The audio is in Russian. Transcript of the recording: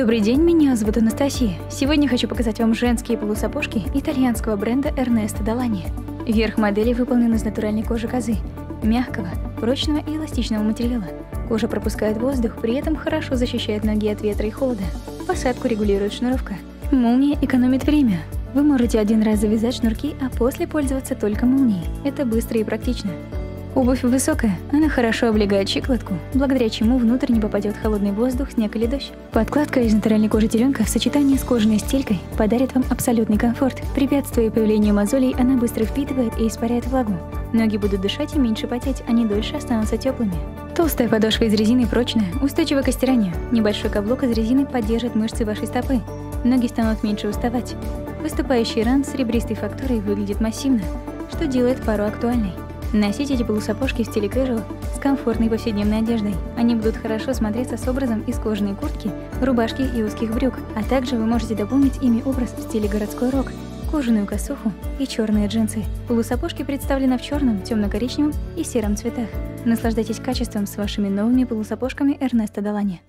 Добрый день, меня зовут Анастасия. Сегодня хочу показать вам женские полусапожки итальянского бренда Эрнесто Долани. Верх модели выполнен из натуральной кожи козы, мягкого, прочного и эластичного материала. Кожа пропускает воздух, при этом хорошо защищает ноги от ветра и холода. Посадку регулирует шнуровка. Молния экономит время. Вы можете один раз завязать шнурки, а после пользоваться только молнией. Это быстро и практично. Обувь высокая, она хорошо облегает щиколотку, благодаря чему внутрь не попадет холодный воздух, снег или дождь. Подкладка из натуральной кожи теленка в сочетании с кожаной стелькой подарит вам абсолютный комфорт. Препятствуя появлению мозолей, она быстро впитывает и испаряет влагу. Ноги будут дышать и меньше потеть, они дольше останутся теплыми. Толстая подошва из резины прочная, устойчива к стиранию. Небольшой каблук из резины поддержит мышцы вашей стопы. Ноги станут меньше уставать. Выступающий ран с ребристой фактурой выглядит массивно, что делает пару актуальной. Носите эти полусапожки в стиле casual с комфортной повседневной одеждой. Они будут хорошо смотреться с образом из кожаной куртки, рубашки и узких брюк, а также вы можете дополнить ими образ в стиле городской рок, кожаную косуху и черные джинсы. Полусапожки представлены в черном, темно-коричневом и сером цветах. Наслаждайтесь качеством с вашими новыми полусапожками Эрнеста Долани.